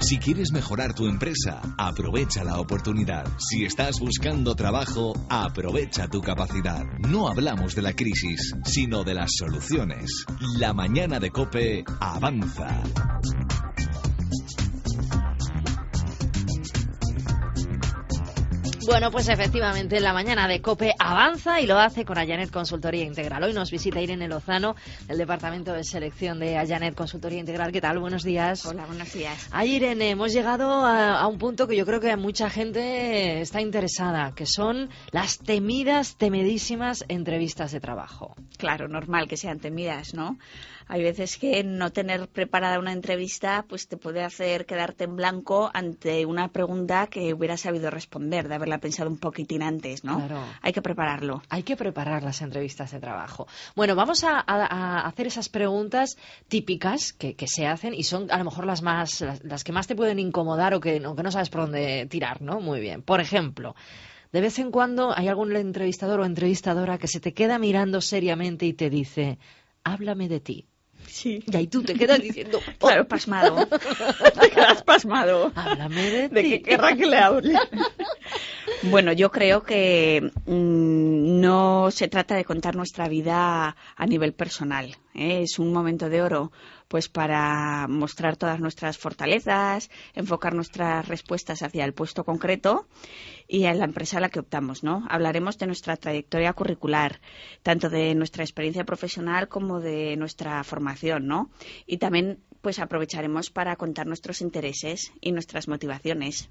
Si quieres mejorar tu empresa, aprovecha la oportunidad. Si estás buscando trabajo, aprovecha tu capacidad. No hablamos de la crisis, sino de las soluciones. La mañana de Cope avanza. Bueno, pues efectivamente, la mañana de COPE avanza y lo hace con Ayanet Consultoría Integral. Hoy nos visita Irene Lozano, del Departamento de Selección de Ayanet Consultoría Integral. ¿Qué tal? Buenos días. Hola, buenos días. Ay, Irene, hemos llegado a, a un punto que yo creo que mucha gente está interesada, que son las temidas, temidísimas entrevistas de trabajo. Claro, normal que sean temidas, ¿no? Hay veces que no tener preparada una entrevista pues te puede hacer quedarte en blanco ante una pregunta que hubieras sabido responder, de haberla pensado un poquitín antes, ¿no? Claro. Hay que prepararlo. Hay que preparar las entrevistas de trabajo. Bueno, vamos a, a- a hacer esas preguntas típicas que, que se hacen y son a lo mejor las más, las, las que más te pueden incomodar o que, o que no sabes por dónde tirar, ¿no? Muy bien. Por ejemplo, de vez en cuando hay algún entrevistador o entrevistadora que se te queda mirando seriamente y te dice, háblame de ti. Sí. Y ahí tú te quedas diciendo, "Oh, Claro, pasmado. te quedas pasmado. háblame de ti. ¿De qué querrá que le hable? bueno, yo creo que mm, no se trata de contar nuestra vida a nivel personal. ¿eh? Es un momento de oro pues para mostrar todas nuestras fortalezas, enfocar nuestras respuestas hacia el puesto concreto y a la empresa a la que optamos, ¿no? Hablaremos de nuestra trayectoria curricular, tanto de nuestra experiencia profesional como de nuestra formación, ¿no? Y también pues aprovecharemos para contar nuestros intereses y nuestras motivaciones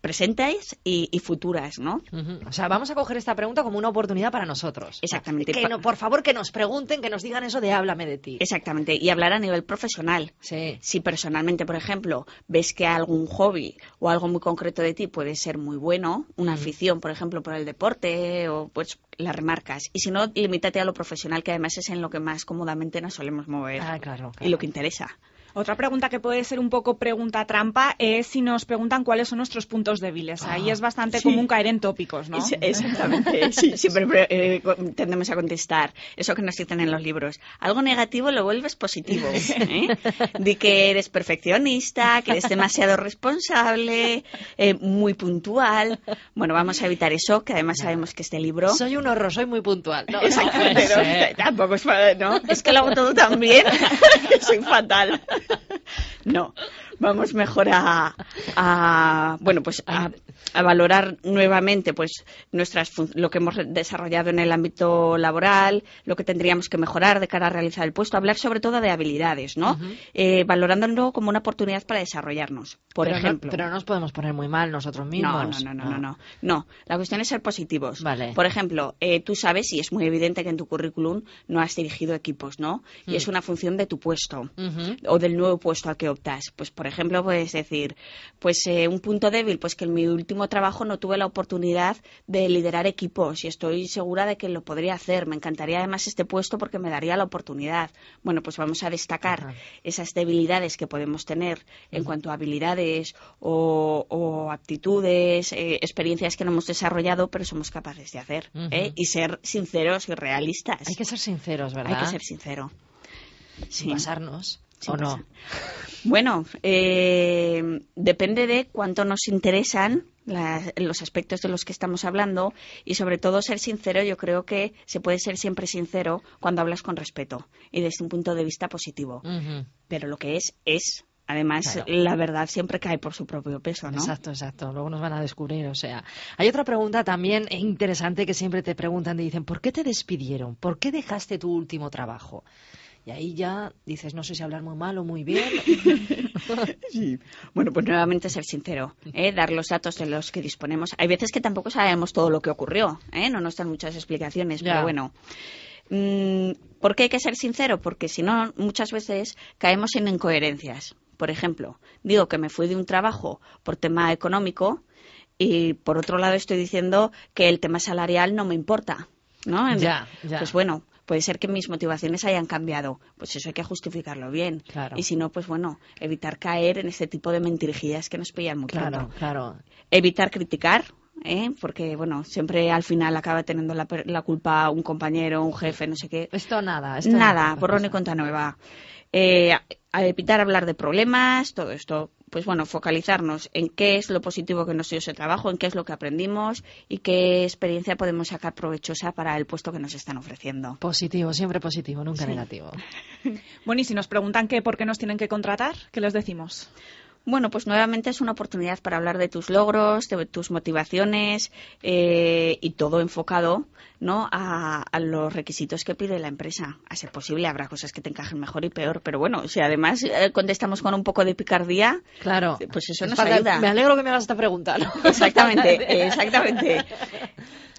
presentes y, y futuras, ¿no? O sea, vamos a coger esta pregunta como una oportunidad para nosotros. Exactamente. Que no, por favor, que nos pregunten, que nos digan eso de háblame de ti. Exactamente. Y hablar a nivel profesional. Sí. Si personalmente, por ejemplo, ves que algún hobby o algo muy concreto de ti puede ser muy bueno, una afición, por ejemplo, por el deporte, o pues la remarcas. Y si no, limítate a lo profesional, que además es en lo que más cómodamente nos solemos mover. Ah, claro, Y lo que interesa. Otra pregunta que puede ser un poco pregunta trampa es si nos preguntan cuáles son nuestros puntos débiles. Ahí Ah, es bastante sí. común caer en tópicos, ¿no? Es- Exactamente, sí, siempre eh, tendemos a contestar eso que nos dicen en los libros. Algo negativo lo vuelves positivo. ¿eh? Di que eres perfeccionista, que eres demasiado responsable, eh, muy puntual. Bueno, vamos a evitar eso, que además sabemos que este libro... Soy un horror, soy muy puntual. No, Exactamente, no, tampoco es fa- ¿no? Es que lo hago todo tan bien que soy fatal. No, vamos mejor a, bueno, pues a, a valorar nuevamente pues nuestras lo que hemos desarrollado en el ámbito laboral, lo que tendríamos que mejorar de cara a realizar el puesto, hablar sobre todo de habilidades, ¿no? Eh, valorándolo como una oportunidad para desarrollarnos, por pero ejemplo. No, pero no nos podemos poner muy mal nosotros mismos. No, no, no, no, no, no. No, la cuestión es ser positivos. Vale. Por ejemplo, eh, tú sabes, y es muy evidente que en tu currículum no has dirigido equipos, ¿no? Y Mm. es una función de tu puesto o del nuevo puesto al que optas. Pues, por ejemplo, puedes decir, pues eh, un punto débil, pues que en mi último trabajo no tuve la oportunidad de liderar equipos y estoy segura de que lo podría hacer. Me encantaría además este puesto porque me daría la oportunidad. Bueno, pues vamos a destacar Ajá. esas debilidades que podemos tener en cuanto a habilidades o, o aptitudes, eh, experiencias que no hemos desarrollado, pero somos capaces de hacer. ¿eh? Y ser sinceros y realistas. Hay que ser sinceros, ¿verdad? Hay que ser sincero. Sin Sí. pasarnos. Sin ¿O no? Bueno, eh, depende de cuánto nos interesan las- los aspectos de los que estamos hablando y sobre todo ser sincero. Yo creo que se puede ser siempre sincero cuando hablas con respeto y desde un punto de vista positivo. Pero lo que es, es. Además, Claro. la verdad siempre cae por su propio peso, ¿no? Exacto, exacto. Luego nos van a descubrir, o sea. Hay otra pregunta también interesante que siempre te preguntan, te dicen, ¿por qué te despidieron? ¿Por qué dejaste tu último trabajo? Y ahí ya dices, no sé si hablar muy mal o muy bien. Sí. Bueno, pues nuevamente ser sincero, ¿eh? dar los datos de los que disponemos. Hay veces que tampoco sabemos todo lo que ocurrió, ¿eh? no nos dan muchas explicaciones, Ya. pero bueno. Mm, ¿Por qué hay que ser sincero? Porque si no, muchas veces caemos en incoherencias. Por ejemplo, digo que me fui de un trabajo por tema económico y por otro lado estoy diciendo que el tema salarial no me importa. ¿no? Ya, ya. Pues bueno, puede ser que mis motivaciones hayan cambiado. Pues eso hay que justificarlo bien. Claro. Y si no, pues bueno, evitar caer en este tipo de mentirijillas que nos pillan muy Claro, pronto. claro. Evitar criticar ¿eh? porque bueno, siempre al final acaba teniendo la, per- la culpa un compañero, un jefe, no sé qué. Esto nada. Esto Nada, no borrón y cuenta nueva. Eh, a- a evitar hablar de problemas, todo esto. Pues bueno, focalizarnos en qué es lo positivo que nos dio ese trabajo, en qué es lo que aprendimos y qué experiencia podemos sacar provechosa para el puesto que nos están ofreciendo. Positivo, siempre positivo, nunca Sí. negativo. Bueno, y si nos preguntan qué, por qué nos tienen que contratar, ¿qué les decimos? Bueno, pues nuevamente es una oportunidad para hablar de tus logros, de tus motivaciones eh, y todo enfocado ¿no? a, a los requisitos que pide la empresa. A ser posible, habrá cosas que te encajen mejor y peor, pero bueno, si además eh, contestamos con un poco de picardía, Claro. Pues eso Es nos ayuda. Me alegro que me hagas esta pregunta. ¿no? Exactamente, exactamente.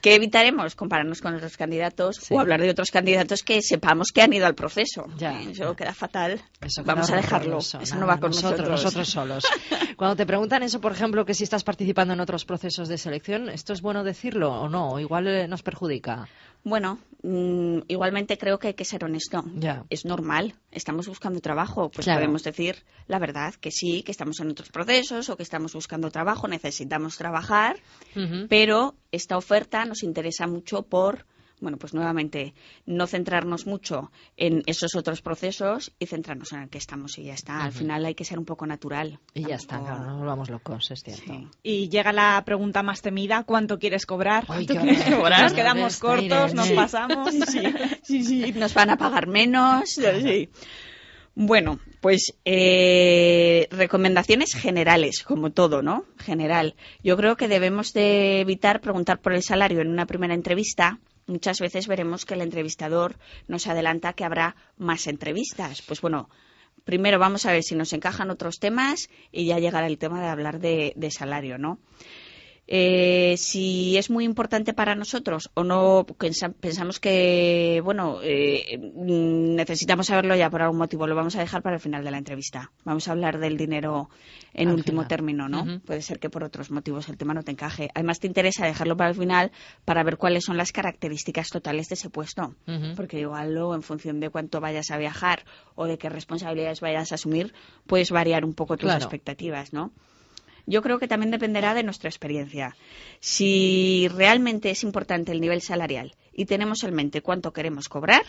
¿Qué evitaremos? Compararnos con otros candidatos Sí. o hablar de otros candidatos que sepamos que han ido al proceso. Ya. Eso queda fatal. Eso Vamos a dejarlo. Eso no va con nosotros. nosotros. solos. Cuando te preguntan eso, por ejemplo, que si estás participando en otros procesos de selección, ¿esto es bueno decirlo o no? Igual eh, nos perjudica. Bueno, mm, igualmente creo que hay que ser honesto. Es normal. Estamos buscando trabajo. Pues Claro. podemos decir la verdad, que sí, que estamos en otros procesos o que estamos buscando trabajo, necesitamos trabajar, pero esta oferta nos interesa mucho por, bueno, pues nuevamente, no centrarnos mucho en esos otros procesos y centrarnos en el que estamos y ya está. Al final hay que ser un poco natural. Y ya está, claro, no nos volvamos locos, es cierto. Sí. Y llega la pregunta más temida, ¿cuánto quieres cobrar? Ay, ¿Cuánto qué quieres cobrar? Nos quedamos cortos, nos pasamos. Sí, sí, nos van a pagar menos. sí. Bueno, pues eh, recomendaciones generales, como todo, ¿no? General. Yo creo que debemos de evitar preguntar por el salario en una primera entrevista. Muchas veces veremos que el entrevistador nos adelanta que habrá más entrevistas. Pues bueno, primero vamos a ver si nos encajan otros temas y ya llegará el tema de hablar de, salario, ¿no? Eh, si es muy importante para nosotros o no pensa- pensamos que bueno eh, mm, necesitamos saberlo ya por algún motivo lo vamos a dejar para el final de la entrevista. Vamos a hablar del dinero en Al último final. término no puede ser que por otros motivos el tema no te encaje. Además te interesa dejarlo para el final para ver cuáles son las características totales de ese puesto porque igual luego en función de cuánto vayas a viajar o de qué responsabilidades vayas a asumir puedes variar un poco tus Claro. expectativas no yo creo que también dependerá de nuestra experiencia. Si realmente es importante el nivel salarial y tenemos en mente cuánto queremos cobrar,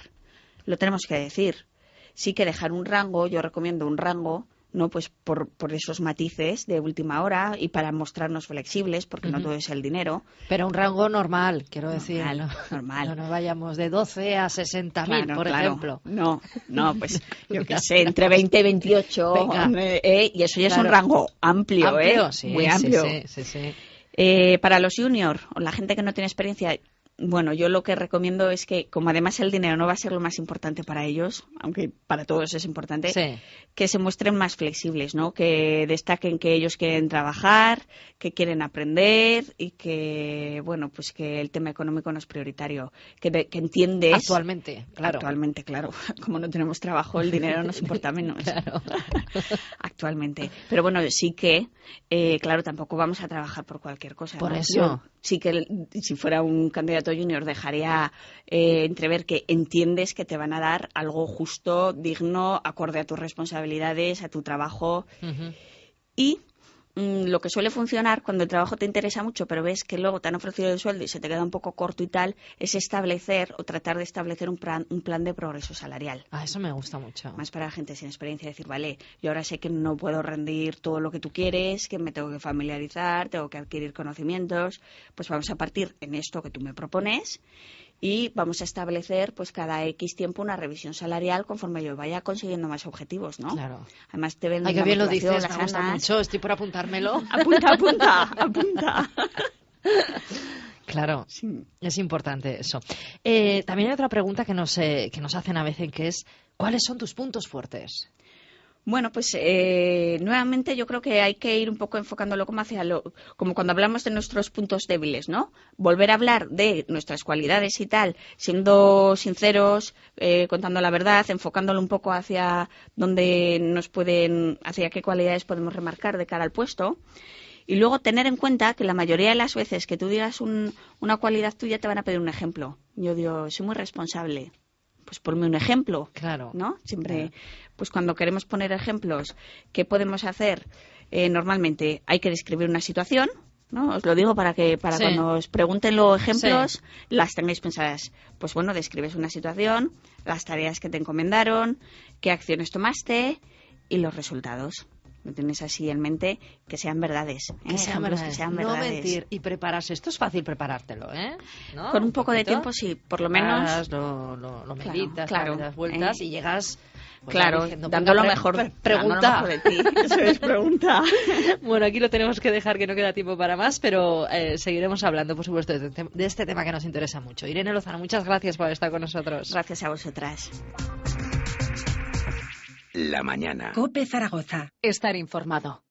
lo tenemos que decir. Sí que dejar un rango, yo recomiendo un rango, no pues por, por esos matices de última hora y para mostrarnos flexibles, porque no Ujú. todo es el dinero. Pero un rango normal, quiero decir. Normal, ¿no? normal. No nos vayamos de 12 a 60.000, Claro, por claro. ejemplo. No, no, pues yo qué sé, entre 20 y 28. Venga. eh, y eso ya es un Claro. rango amplio, Amplio, ¿eh? sí, Muy amplio. sí, sí. Eh, para los junior o la gente que no tiene experiencia, bueno, yo lo que recomiendo es que, como además el dinero no va a ser lo más importante para ellos, aunque para todos es importante, Sí. que se muestren más flexibles, ¿no? Que destaquen que ellos quieren trabajar, que quieren aprender y que, bueno, pues que el tema económico no es prioritario, que, de- que entiendes. Actualmente, claro. Actualmente, claro. Como no tenemos trabajo, el dinero nos importa menos. Claro. Actualmente. Pero bueno, sí que, eh, claro, tampoco vamos a trabajar por cualquier cosa. Por ¿no? eso. Yo sí que el- si fuera un candidato junior dejaría eh, entrever que entiendes que te van a dar algo justo, digno, acorde a tus responsabilidades, a tu trabajo. Y mm, lo que suele funcionar cuando el trabajo te interesa mucho, pero ves que luego te han ofrecido el sueldo y se te queda un poco corto y tal, es establecer o tratar de establecer un plan, un plan de progreso salarial. Ah, eso me gusta mucho. Más para gente sin experiencia, decir, vale, yo ahora sé que no puedo rendir todo lo que tú quieres, que me tengo que familiarizar, tengo que adquirir conocimientos, pues vamos a partir en esto que tú me propones y vamos a establecer pues cada X tiempo una revisión salarial conforme yo vaya consiguiendo más objetivos, ¿no? Claro. Además te ven Ay, bien lo dices, las me gusta ganas. mucho. Estoy por apuntármelo. Apunta, apunta, apunta. Claro. Sí. Es importante eso. Eh, también hay otra pregunta que nos, eh, que nos hacen a veces, que es, ¿cuáles son tus puntos fuertes? Bueno, pues eh, nuevamente yo creo que hay que ir un poco enfocándolo como hacia lo, como cuando hablamos de nuestros puntos débiles, ¿no? Volver a hablar de nuestras cualidades y tal, siendo sinceros, eh, contando la verdad, enfocándolo un poco hacia donde nos pueden, hacia qué cualidades podemos remarcar de cara al puesto. Y luego tener en cuenta que la mayoría de las veces que tú digas un- una cualidad tuya te van a pedir un ejemplo. Yo digo, soy muy responsable. Pues ponme un ejemplo. Claro. ¿no? Siempre, pues cuando queremos poner ejemplos, ¿qué podemos hacer? Eh, normalmente hay que describir una situación, ¿no? Os lo digo para que para Sí. cuando os pregunten los ejemplos las tengáis pensadas. Pues bueno, describes una situación, las tareas que te encomendaron, qué acciones tomaste y los resultados. Lo tienes así en mente que sean verdades. ¿eh? Que sean verdades. que sean no verdades. mentir y prepararse. Esto es fácil preparártelo, ¿eh? ¿No? Con un poco de tiempo sí, por lo menos. Lo, lo, lo Claro, meditas, claro, le das vueltas ¿eh? y llegas pues, claro, diciendo, dando lo "Venga, pre- mejor, pre- dando lo pregunta. mejor de ti. Eso es pregunta. Bueno, aquí lo tenemos que dejar, que no queda tiempo para más, pero eh, seguiremos hablando, por supuesto, de, este- de este tema que nos interesa mucho. Irene Lozano, muchas gracias por estar con nosotros. Gracias a vosotras. La mañana. Cope Zaragoza. Estar informado.